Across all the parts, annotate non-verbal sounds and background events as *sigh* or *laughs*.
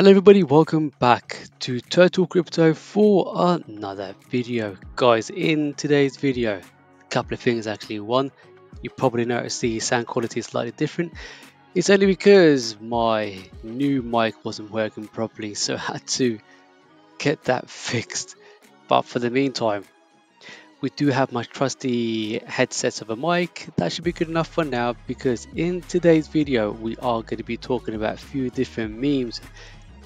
Hello everybody, welcome back to Total Crypto for another video. Guys, in today's video, a couple of things actually. One, you probably noticed the sound quality is slightly different. It's only because my new mic wasn't working properly, *laughs* so I had to get that fixed. But for the meantime, we do have my trusty headsets of a mic that should be good enough for now because in today's video we are going to be talking about a few different memes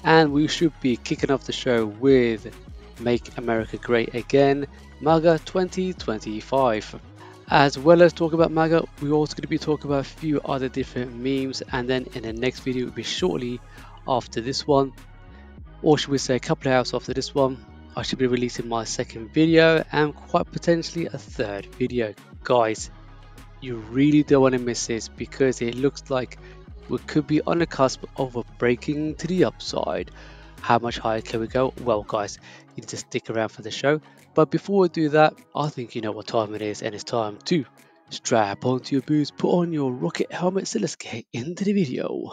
and we should be kicking off the show with Make America Great Again MAGA 2025 as well as talk about MAGA we're also going to be talking about a few other different memes. And then in the next video will be shortly after this one. Or should we say a couple of hours after this one I should be releasing my second video and quite potentially a third video. Guys, you really don't want to miss this because it looks like we could be on the cusp of breaking to the upside. How much higher can we go? Well guys, you need to stick around for the show. But before we do that, I think you know what time it is and it's time to strap onto your boots, put on your rocket helmet, so let's get into the video.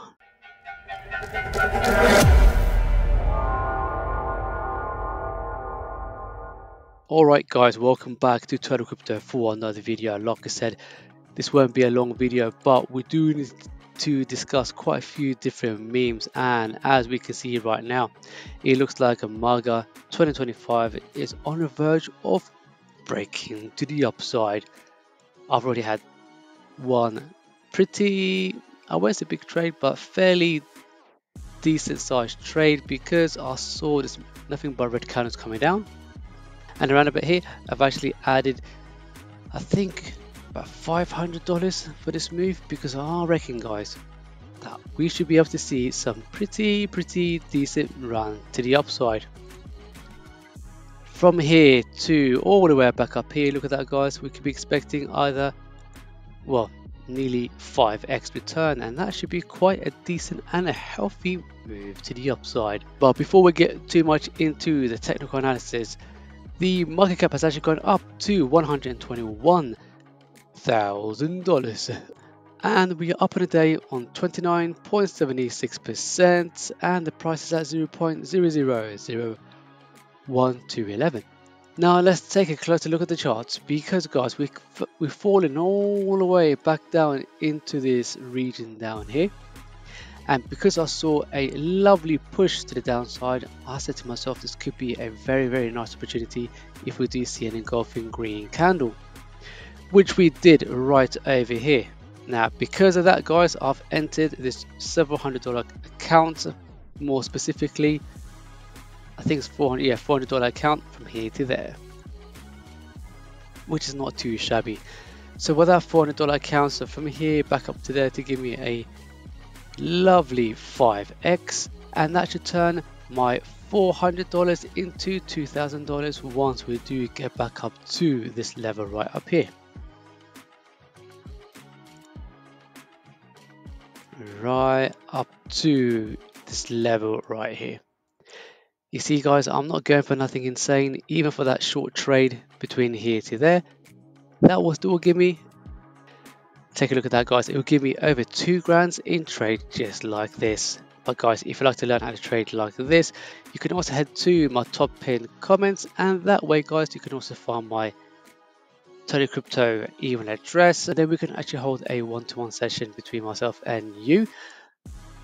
Alright guys, welcome back to Total Crypto for another video. Like I said, this won't be a long video, but we do need to discuss quite a few different memes and as we can see right now, it looks like a MAGA 2025 is on the verge of breaking to the upside. I've already had one pretty, I won't say big trade, but fairly decent sized trade because I saw this nothing but red candles coming down and around about here I've actually added I think about $500 for this move because I reckon guys that we should be able to see some pretty pretty decent run to the upside. From here to all the way back up here look at that guys we could be expecting either well nearly 5x return and that should be quite a decent and a healthy move to the upside. But before we get too much into the technical analysis the market cap has actually gone up to $121,000 and we are up in a day on 29.76% and the price is at 0.000111. Now let's take a closer look at the charts because guys we, we've fallen all the way back down into this region down here. And because I saw a lovely push to the downside I said to myself this could be a very very nice opportunity if we do see an engulfing green candle which we did right over here. Now because of that guys I've entered this several hundred dollar account. More specifically I think it's 400 yeah 400 dollar account from here to there which is not too shabby. So with that 400 dollar account so from here back up to there to give me a lovely 5x and that should turn my $400 into $2,000 once we do get back up to this level right up here. Right up to this level right here. You see guys, I'm not going for nothing insane, even for that short trade between here to there. That will still give me Take a look at that guys, it will give me over 2 grand in trade just like this. But guys, if you'd like to learn how to trade like this, you can also head to my top pinned comments and that way guys, you can also find my Tony Crypto email address and then we can actually hold a one-to-one -one session between myself and you.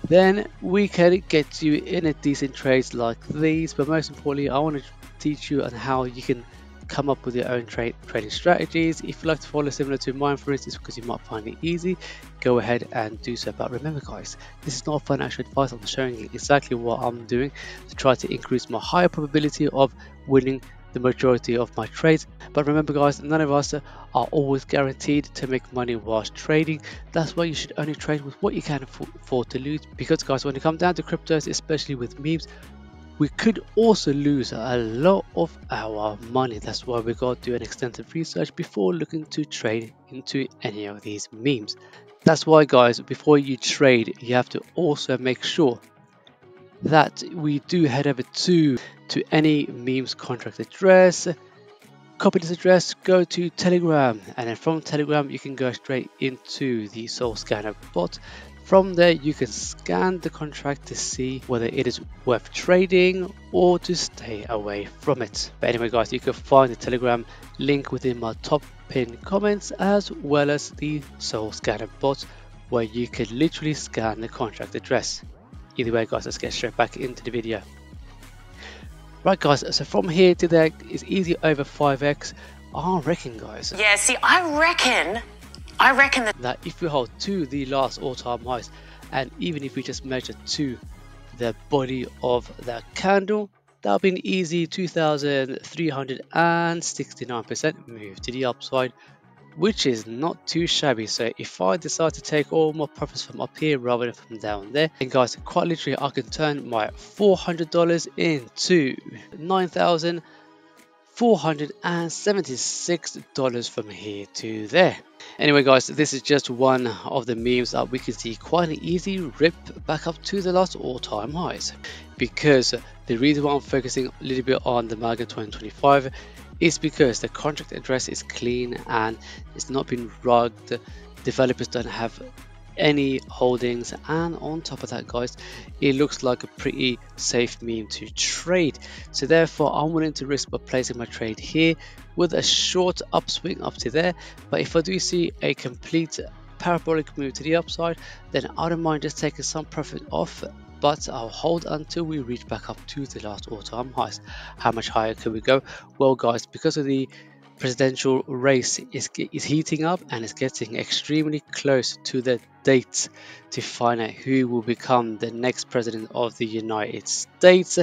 Then we can get you in a decent trades like these, but most importantly, I want to teach you on how you can come up with your own tra trading strategies. If you like to follow similar to mine, for instance, because you might find it easy, go ahead and do so. But remember, guys, this is not financial advice. I'm showing you exactly what I'm doing to try to increase my higher probability of winning the majority of my trades. But remember, guys, none of us are always guaranteed to make money whilst trading. That's why you should only trade with what you can afford to lose. Because, guys, when it comes down to cryptos, especially with memes, we could also lose a lot of our money. That's why we got to do an extensive research before looking to trade into any of these memes. That's why guys, before you trade, you have to also make sure that we do head over to, to any memes contract address, copy this address, go to Telegram, and then from Telegram you can go straight into the Soul Scanner bot From there, you can scan the contract to see whether it is worth trading or to stay away from it. But anyway, guys, you can find the Telegram link within my top pinned comments as well as the Soul Scanner bot where you can literally scan the contract address. Either way, guys, let's get straight back into the video. Right, guys, so from here to there is easy over 5x. I reckon, guys. Yeah, see, I reckon I reckon that, that if we hold to the last all-time highs, and even if we just measure to the body of the candle, that'll be an easy 2,369% move to the upside, which is not too shabby. So if I decide to take all my profits from up here rather than from down there, then guys, quite literally, I can turn my $400 into 9,000 $476 from here to there. Anyway guys, this is just one of the memes that we can see quite an easy rip back up to the last all-time highs. Because the reason why I'm focusing a little bit on the MAGA 2025 is because the contract address is clean and it's not been rugged. Developers don't have any holdings. And on top of that guys it looks like a pretty safe meme to trade. So therefore I'm willing to risk by placing my trade here with a short upswing up to there. But if I do see a complete parabolic move to the upside then I don't mind just taking some profit off but I'll hold until we reach back up to the last all-time highs. How much higher can we go? Well guys, because of the presidential race is, is heating up and is getting extremely close to the date to find out who will become the next president of the United States.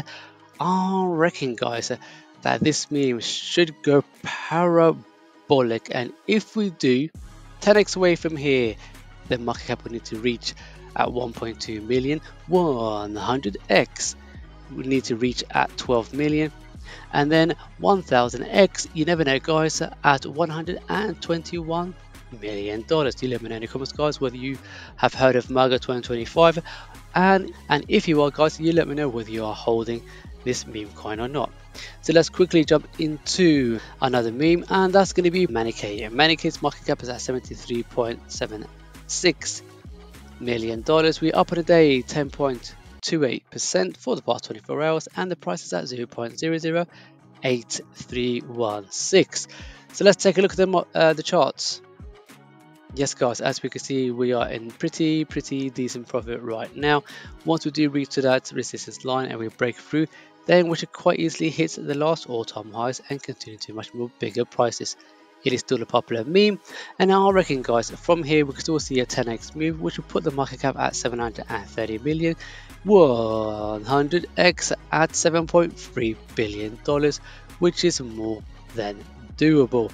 I reckon, guys, that this meme should go parabolic, and if we do, 10x away from here, the market cap will need to reach at 1.2 million, 100x we need to reach at 12 million. And then 1000x you never know guys at 121 million dollars. Do let me know in the comments guys whether you have heard of MAGA 2025 and and if you are guys you let me know whether you are holding this meme coin or not. So let's quickly jump into another meme and that's going to be Maneki. Maneki's market cap is at 73.76 million dollars we're up on a day 10. 0.28% for the past 24 hours and the price is at 0.008316. So let's take a look at the, uh, the charts. Yes guys, as we can see we are in pretty pretty decent profit right now. Once we do reach to that resistance line and we break through, then we should quite easily hit the last all-time highs and continue to much more bigger prices. It is still a popular meme, and I reckon guys, from here we can still see a 10x move, which will put the market cap at 730 million, 100x at 7.3 billion dollars, which is more than doable.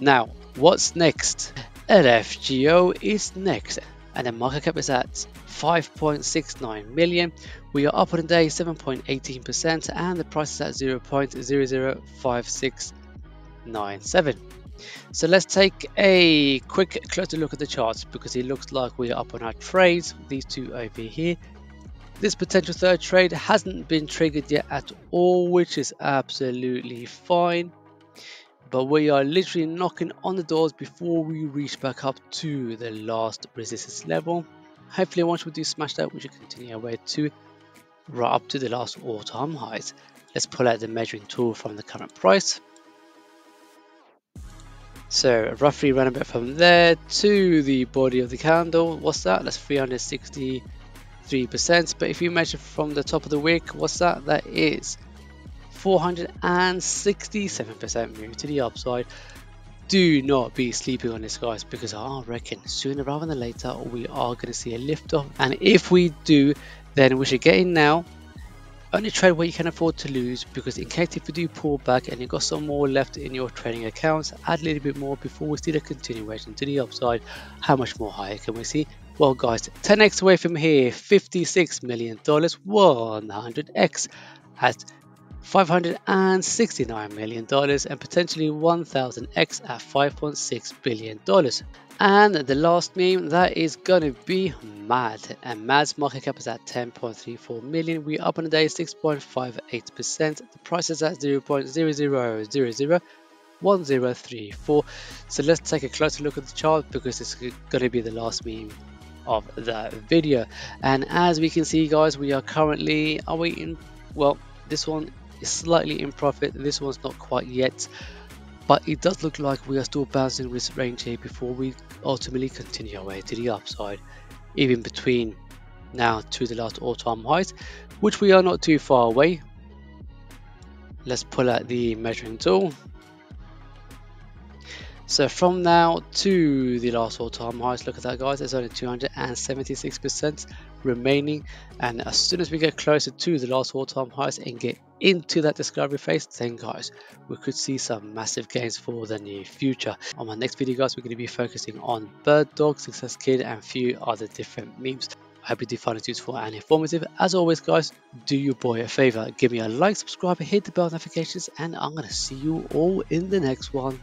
Now, what's next? LFGO is next, and the market cap is at 5.69 million. We are up on the day 7.18%, and the price is at 0.005697. So let's take a quick closer look at the charts because it looks like we are up on our trades, these two over here. This potential third trade hasn't been triggered yet at all, which is absolutely fine. But we are literally knocking on the doors before we reach back up to the last resistance level. Hopefully once we do smash that, we should continue our way to right up to the last all-time highs. Let's pull out the measuring tool from the current price. So roughly run a bit from there to the body of the candle. What's that? That's 363%. But if you measure from the top of the wick, what's that? That is 467% move to the upside. Do not be sleeping on this guys because I reckon sooner rather than later we are going to see a lift off and if we do then we should get in now only trade what you can afford to lose because in case if you do pull back and you've got some more left in your trading accounts, add a little bit more before we see the continuation to the upside. How much more higher can we see? Well guys, 10x away from here, $56 million, 100x at $569 million and potentially 1000x at $5.6 billion. And the last meme that is gonna be Mad. And Mad's market cap is at 10.34 million. We're up on the day 6.58%. The price is at 0.00001034. So let's take a closer look at the chart because it's gonna be the last meme of that video and as we can see guys we are currently awaiting well this one slightly in profit. This one's not quite yet but it does look like we are still bouncing this range here before we ultimately continue our way to the upside even between now to the last all-time highs which we are not too far away. Let's pull out the measuring tool. So from now to the last all-time highs, look at that guys, it's only 276% remaining and as soon as we get closer to the last all-time highs and get into that discovery phase, then guys, we could see some massive gains for the near future. On my next video guys, we're going to be focusing on Bird Dog, Success Kid and a few other different memes. I hope you find it useful and informative. As always guys, do your boy a favor, give me a like, subscribe, hit the bell notifications and I'm going to see you all in the next one.